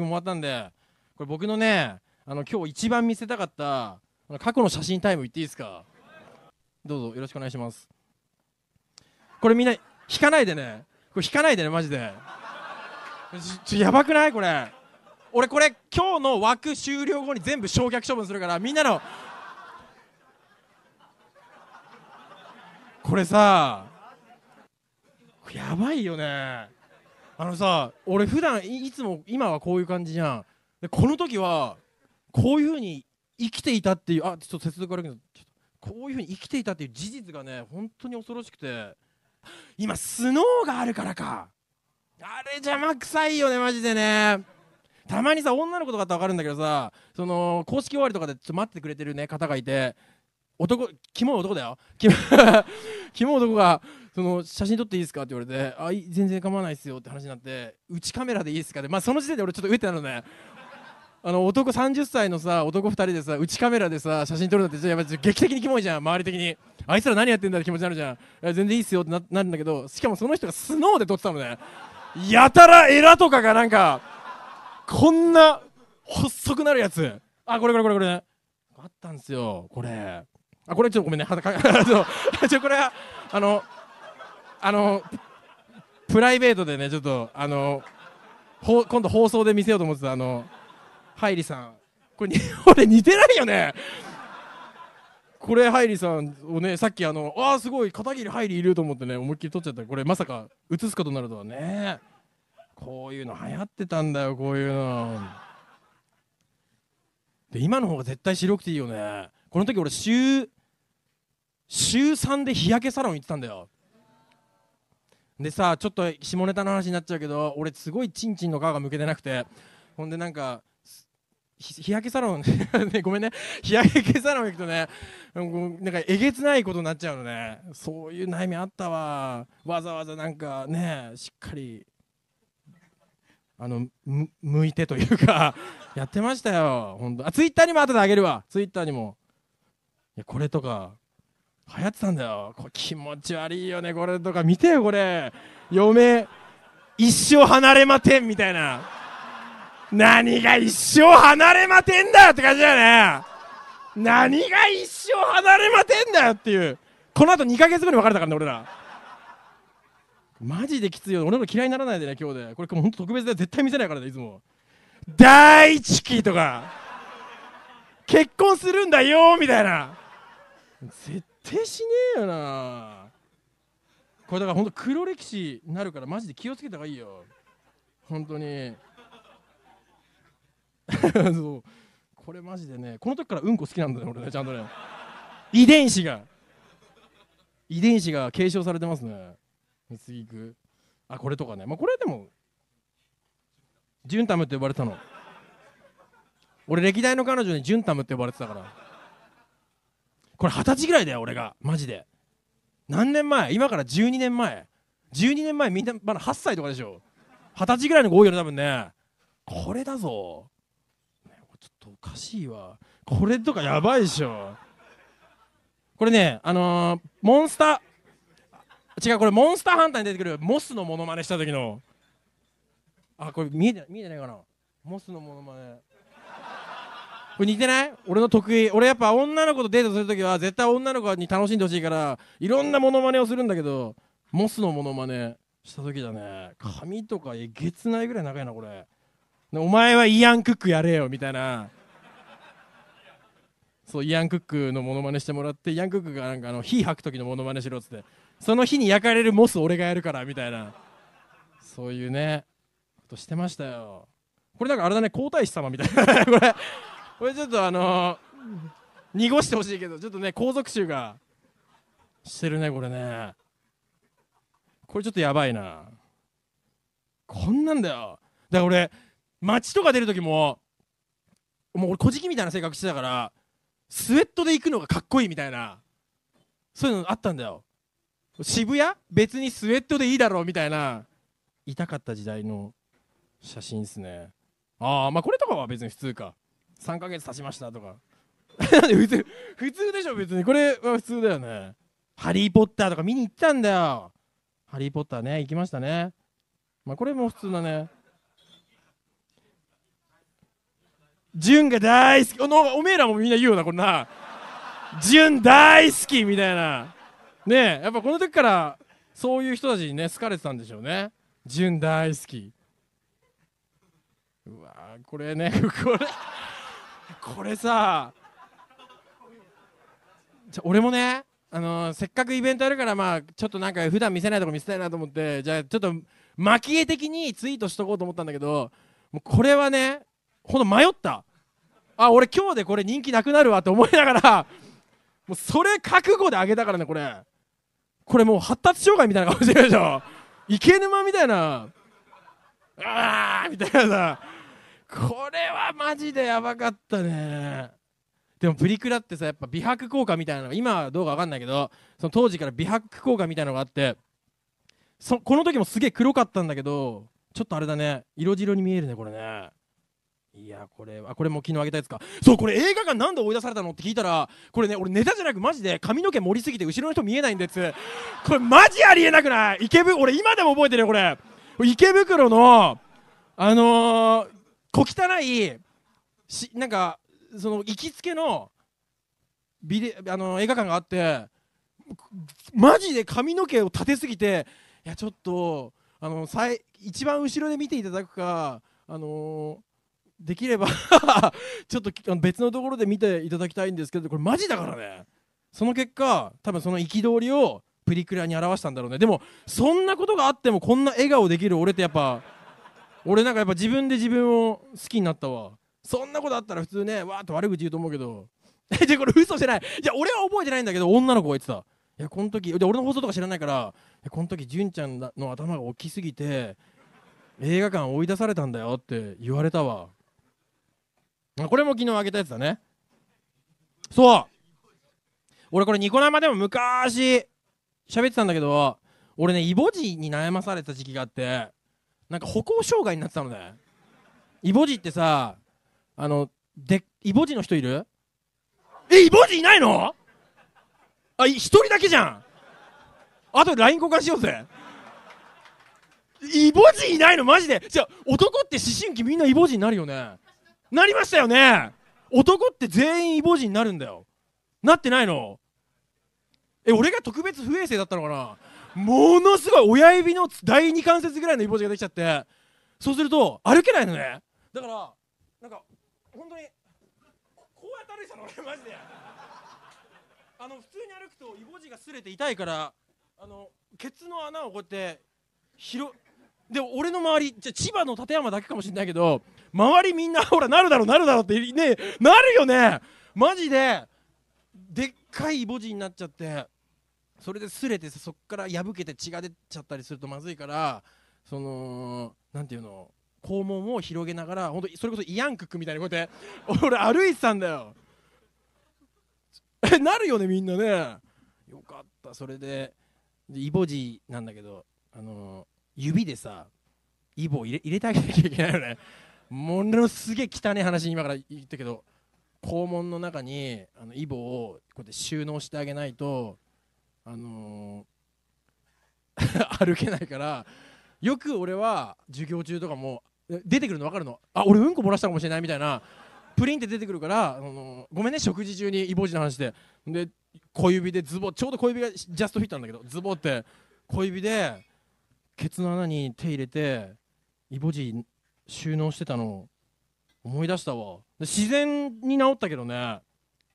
も終わったんでこれ僕のねあの今日一番見せたかった過去の写真タイム言っていいですか？どうぞよろしくお願いします。これみんな引かないでね。これ引かないでねマジで。ちょやばくない？これ。俺これ今日の枠終了後に全部焼却処分するからみんなのこれさやばいよね。あのさ俺普段いいつも今はこういう感じじゃん。でこの時はこういうふうに生きていたっていうあちょっと接続悪いけどちょっとこういうふうに生きていたっていう事実がね本当に恐ろしくて今スノーがあるからか。あれ邪魔くさいよねマジでね。たまにさ女の子とかって分かるんだけどさその公式終わりとかでちょっと待ってくれてるね方がいて。男キモい男だよ。キモ キモい男がその写真撮っていいですかって言われてあ全然構わないですよって話になって内カメラでいいですかってまあその時点で俺ちょっと上ってなるのねあの男30歳のさ男2人でさ内カメラでさ写真撮るのってやっぱ劇的にキモいじゃん周り的に。あいつら何やってんだって気持ちになるじゃん。全然いいっすよってななるんだけどしかもその人がスノーで撮ってたのね。やたらエラとかがなんかこんな細くなるやつ。あこれこれこれこれ、あったんですよこれ。あこれちょっとごめんね。はそう ちょこれはあのあのプライベートでねちょっとあのほ今度放送で見せようと思ってたあのハイリさん。これ俺 似てないよね。これハイリさんをねさっきあのああすごい片桐ハイリいると思ってね思いっきり撮っちゃった。これまさか映すことになるとはね。こういうの流行ってたんだよこういうの。で今の方が絶対白くていいよね。この時俺週週3で日焼けサロン行ってたんだよ。でさちょっと下ネタの話になっちゃうけど俺すごいチンチンの皮がむけてなくて。ほんでなんか日焼けサロン ねごめんね。日焼けサロン行くとねなんかえげつないことになっちゃうのね。そういう悩みあったわ。わざわざなんかねしっかりあの向いてというかやってましたよ。本当あツイッターにも後であげるわ。ツイッターにも。いやこれとか流行ってたんだよ。これ気持ち悪いよね。これとか見てよこれ。嫁一生離れまてんみたいな。何が一生離れまてんだよって感じだよね。何が一生離れまてんだよっていう。この後2ヶ月後に別れたからね俺ら。マジできついよ。俺の嫌いにならないでね今日で。これ本当特別で絶対見せないからねいつも。第一期とか。結婚するんだよみたいな。絶対しねえよな。これだから本当黒歴史になるからマジで気をつけた方がいいよ。本当に。そう。これマジでねこの時からうんこ好きなんだよ俺ねちゃんとね。遺伝子が。遺伝子が継承されてますね。次行く。あこれとかね。まあこれでもジュンタムって呼ばれてたの。俺歴代の彼女にジュンタムって呼ばれてたから。これ二十歳ぐらいだよ俺が。マジで。何年前？今から12年前。12年前みんなまだ8歳とかでしょ。二十歳ぐらいの子多いよね多分ね。これだぞ、ちょっとおかしいわ。これとかやばいでしょ。これねあのー、モンスター違うこれモンスターハンターに出てくるモスのモノマネした時の。あこれ見えて見えてないかな。モスのモノマネ。これ似てない？俺の得意俺やっぱ女の子とデートするときは絶対女の子に楽しんでほしいからいろんなモノマネをするんだけどモスのモノマネした時だね。髪とかえげつないぐらい長いなこれ。お前はイアン・クックやれよみたいな。そうイアン・クックのモノマネしてもらってイアン・クックがなんかあの火吐く時のモノマネしろっつって。その火に焼かれるモス俺がやるからみたいな。そういうねことしてましたよ。これなんかあれだね皇太子様みたいな。これ。これちょっとあのー、濁してほしいけどちょっとね皇族臭がしてるねこれね。これちょっとやばいな。こんなんだよ。だから俺街とか出る時ももう俺小じみたいな性格してたからスウェットで行くのがかっこいいみたいなそういうのあったんだよ。渋谷？別にスウェットでいいだろうみたいな痛かった時代の写真ですね。ああまあこれとかは別に普通か。3ヶ月経ちましたとか。普通普通でしょ別に。これは普通だよね。ハリー・ポッターとか見に行ったんだよ。ハリー・ポッターね行きましたね。まあこれも普通だね。純が大好き。おのおめえらもみんな言うよなこんな。純大好きみたいな。ねえやっぱこの時からそういう人たちにね好かれてたんでしょうね。純大好き。うわこれねこれ。これさじゃ俺もねあのー、せっかくイベントやるからまあちょっとなんか普段見せないとこ見せたいなと思ってじゃあちょっと蒔絵的にツイートしとこうと思ったんだけどもうこれはねほんと迷った。あ俺今日でこれ人気なくなるわって思いながらもうそれ覚悟であげたからねこれ。これもう発達障害みたいな顔してるでしょ。池沼みたいな。あーみたいなさ。これはマジでやばかったね。でもプリクラってさやっぱ美白効果みたいなのが今はどうか分かんないけどその当時から美白効果みたいなのがあってそこの時もすげえ黒かったんだけどちょっとあれだね。色白に見えるねこれね。いやこれはこれも昨日あげたやつか。そうこれ映画館なんで追い出されたのって聞いたらこれね俺ネタじゃなくマジで髪の毛盛りすぎて後ろの人見えないんですこれマジありえなくない？池袋俺今でも覚えてるよこれ。池袋のあのー、小汚いしなんかその行きつけのビデあの映画館があってマジで髪の毛を立てすぎていやちょっとあの最一番後ろで見ていただくかあのー、できれば ちょっと別のところで見ていただきたいんですけどこれマジだからね。その結果多分その憤りをプリクラに表したんだろうね。でもそんなことがあってもこんな笑顔できる俺ってやっぱ俺なんかやっぱ自分で自分を好きになったわ。そんなことあったら普通ねわーっと悪口言うと思うけど。えじゃこれ嘘してない。じゃ俺は覚えてないんだけど女の子が言ってた。いやこの時で俺の放送とか知らないからこの時純ちゃんの頭が大きすぎて映画館追い出されたんだよって言われたわ。これも昨日あげたやつだね。そう。俺これニコ生でも昔喋ってたんだけど俺ねイボ痔に悩まされた時期があって。なんか歩行障害になってたのね。イボ痔ってさあのでイボ痔の人いる？えイボ痔いないの？あ一人だけじゃん。あと LINE 交換しようぜ。イボ痔いないの？マジで。じゃ男って思春期みんなイボ痔になるよね。なりましたよね。男って全員イボ痔になるんだよ。なってないの？え俺が特別不衛生だったのかな？ものすごい親指の第二関節ぐらいのイボ痔ができちゃってそうすると歩けないのね。だからなんか本当にこうやって歩いてたの俺マジで。あの普通に歩くとイボ痔が擦れて痛いからあのケツの穴をこうやって広で俺の周りじゃ千葉の館山だけかもしれないけど周りみんなほらなるだろうなるだろうってねなるよね。マジででっかいイボ痔になっちゃって。それで擦れてそこから破けて血が出ちゃったりするとまずいからそのなんていうの肛門を広げながら本当それこそイヤンクックみたいにこうやって 俺歩いてたんだよ。なるよねみんなね。よかった。それでイボ痔なんだけどあの、指でさイボを入れ入れてあげなきゃいけないよね。ものすげえ汚い話今から言ったけど肛門の中にあのイボをこうやって収納してあげないとあのー、歩けないからよく俺は授業中とかも出てくるの分かるの？あ俺うんこ漏らしたかもしれないみたいなプリンって出てくるからあのごめんね食事中にイボ痔の話で。で小指でズボちょうど小指がジャストフィットなんだけどズボって小指でケツの穴に手入れてイボ痔収納してたの思い出したわ。自然に治ったけどね。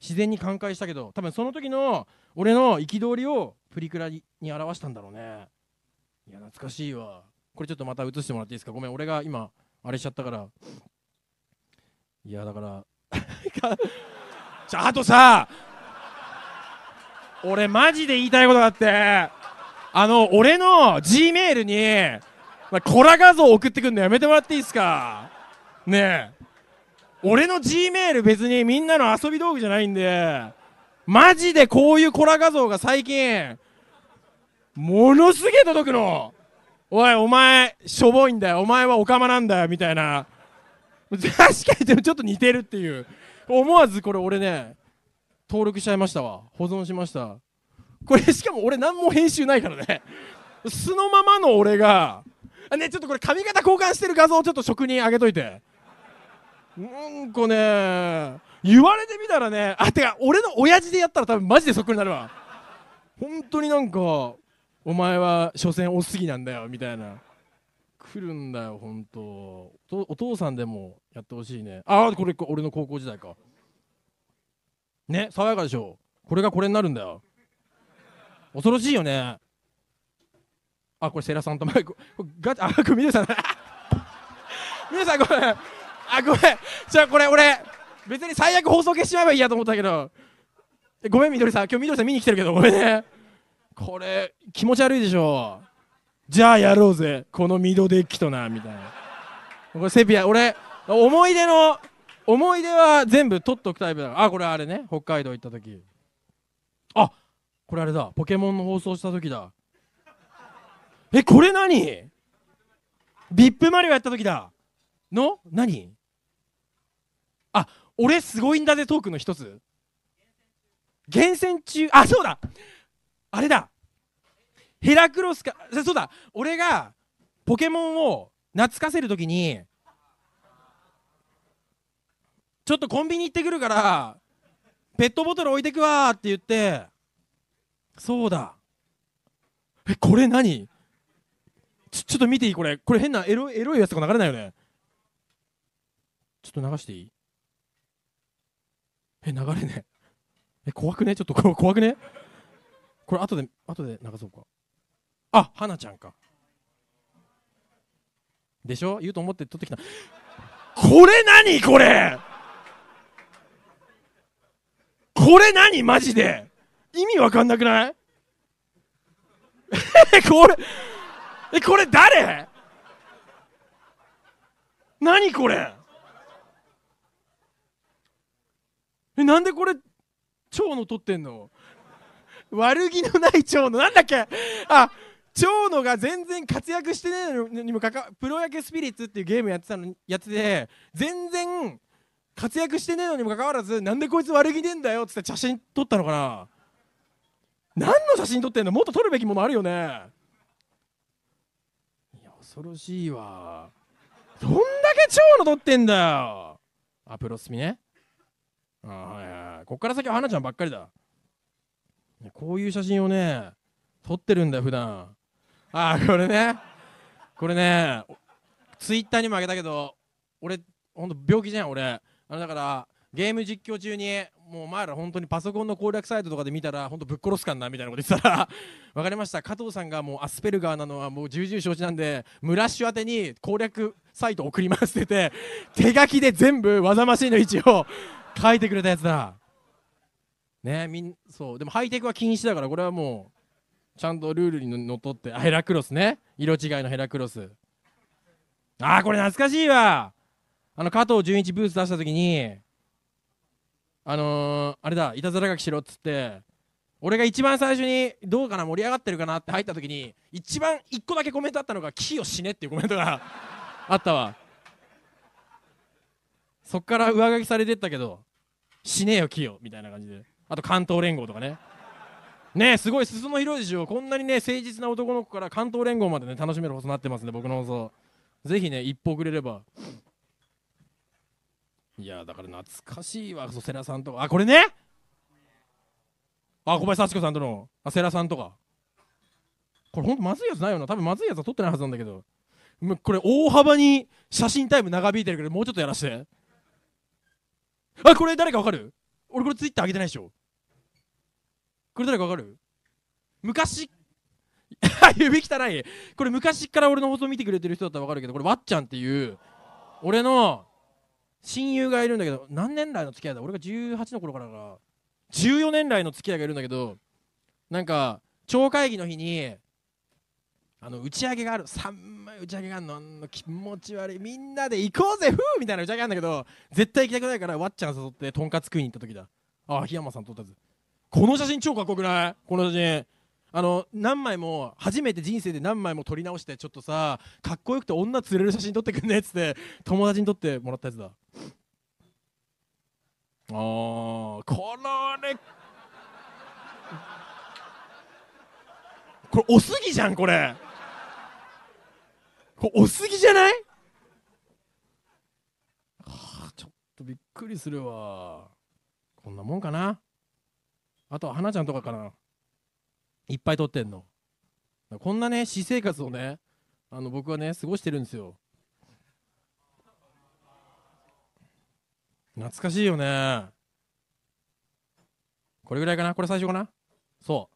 自然に寛解したけど多分その時の俺の憤りをプリクラに表したんだろうね。いや懐かしいわ。これちょっとまた映してもらっていいですか？ごめん俺が今あれしちゃったから。いやだから ちょあとさ俺マジで言いたいことがあってあの俺の G メールにコラ画像送ってくんのやめてもらっていいですか？ねえ。俺の G メール別にみんなの遊び道具じゃないんでマジでこういうコラ画像が最近ものすげえ届くの。おいお前しょぼいんだよ。お前はオカマなんだよ。みたいな。確かにでもちょっと似てるっていう。思わずこれ俺ね登録しちゃいましたわ。保存しました。これしかも俺何も編集ないからね。素のままの俺がねちょっとこれ髪型交換してる画像をちょっと職人あげといて。なんかね言われてみたらねあてか俺の親父でやったら多分マジでそっくりになるわ。本当になんかお前は所詮おすぎなんだよみたいな。来るんだよ本当。お父さんでもやってほしいね。ああこれ俺の高校時代か。ね爽やかでしょ。これがこれになるんだよ。恐ろしいよね。あこれセラさんと前ガチあこれ皆さん皆 さんごめん。あごめん。じゃあこれ俺別に最悪放送消しちまえばいいやと思ったけど。ごめんみどりさん。今日みどりさん見に来てるけどごめんね。これ気持ち悪いでしょ。じゃあやろうぜ。このミドデッキとなみたいな。これセピア俺思い出の思い出は全部取っとくタイプだから。あこれあれね。北海道行った時。あこれあれだ。ポケモンの放送した時だ。えこれ何？ビップマリオやった時だ。の？何？あ俺すごいんだぜトークの一つ。厳選中。あそうだ。あれだ。ヘラクロスかそうだ。俺がポケモンを懐かせる時にちょっとコンビニ行ってくるからペットボトル置いてくわって言ってそうだ。えこれ何？ちちょっと見ていい？これこれ変なエロエロいやつとか流れないよね？ちょっと流していい？え流れねえ。怖くね？ちょっと 怖くね？これ後で後で流そうか。あ花ちゃんか。でしょ？言うと思って撮ってきた。これ何？これ！これ何？マジで。意味わかんなくない？これえこれ誰？何これ？えなんでこれ蝶野撮ってんの？悪気のない蝶野なんだっけ？あ蝶野が全然活躍してないのにもかかプロ野球スピリッツっていうゲームやってたのやつで全然活躍してねえのにもかかわらずなんでこいつ悪気ねえんだよっつって写真撮ったのかな？何の写真撮ってんの？もっと撮るべきものあるよね？いや恐ろしいわ。どんだけ蝶野撮ってんだよ。あプロスピね。あはいはいこっから先は花ちゃんばっかりだ。こういう写真をね撮ってるんだよ普段。ああこれね。これねツイッターにもあげたけど俺ほんと病気じゃん俺。あのだからゲーム実況中にもうお前ら本当にパソコンの攻略サイトとかで見たら本当ぶっ殺すかんなみたいなこと言ってたら 分かりました。加藤さんがもうアスペルガーなのはもう重々承知なんでムラッシュ宛てに攻略サイト送りますってて手書きで全部技マシンの位置を書いてくれたやつだ。ねみんそう。でもハイテクは禁止だからこれはもうちゃんとルールにのっとって。あヘラクロスね。色違いのヘラクロス。あーこれ懐かしいわ。あの加藤純一ブース出した時にあのー、あれだいたずら書きしろっつって俺が一番最初にどうかな盛り上がってるかなって入った時に一番一個だけコメントあったのが「キヨ死ね」っていうコメントがあったわ。そっから上書きされてったけど死ねよキヨみたいな感じで。あと関東連合とかね。ねすごい裾野広いでしょ。こんなにね誠実な男の子から関東連合までね楽しめる放送になってますね僕の放送。ぜひね一歩くれれば。いやだから懐かしいわ。そう世良さんとか。あこれね。あ小林幸子さんとの。あ世良さんとか。これほんとまずいやつないよな。多分まずいやつは撮ってないはずなんだけど。これ大幅に写真タイム長引いてるけどもうちょっとやらして。あこれ誰かわかる？俺これツイッター上げてないでしょ。これ誰かわかる？昔 指汚い。これ昔から俺の放送見てくれてる人だったらわかるけどこれわっちゃんっていう俺の親友がいるんだけど何年来の付き合いだ？俺が18の頃からか14年来の付き合いがいるんだけどなんか超会議の日にあの打ち上げがある。3枚打ち上げがあるの気持ち悪い。みんなで行こうぜふうみたいな打ち上げあるんだけど絶対行きたくないからわっちゃん誘ってとんかつ食いに行った時だ。ああ檜山さん撮ったやつこの写真超かっこよくない？この写真。あの何枚も初めて人生で何枚も撮り直してちょっとさかっこよくて女釣れる写真撮ってくんねっつって友達に撮ってもらったやつだ。あーこれこれおすぎじゃんこれ。これおすぎじゃない？はあちょっとびっくりするわ。こんなもんかな？あとは花ちゃんとかかな？いっぱい撮ってんの。こんなね私生活をねあの僕はね過ごしてるんですよ。懐かしいよね。これぐらいかな？これ最初かな？そ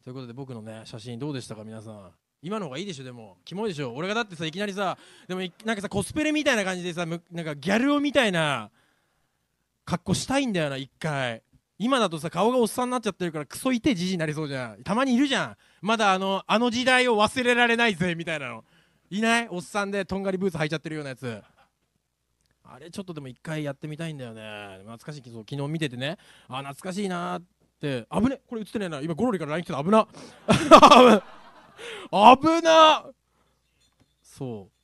う。ということで僕のね写真どうでしたか皆さん。今の方がいいでしょでも。キモいでしょ。俺がだってさいきなりさでもなんかさコスプレみたいな感じでさなんかギャル男みたいな格好したいんだよな一回。今だとさ顔がおっさんになっちゃってるからクソいてじじになりそうじゃん。たまにいるじゃん。まだあのあの時代を忘れられないぜみたいなの。いない？おっさんでとんがりブーツ履いちゃってるようなやつ。あれちょっとでも一回やってみたいんだよね。懐かしい。昨日見ててね。あ懐かしいなって。危ねこれ映ってねえな。今ゴロリから LINE 来てた。危な。危なそう。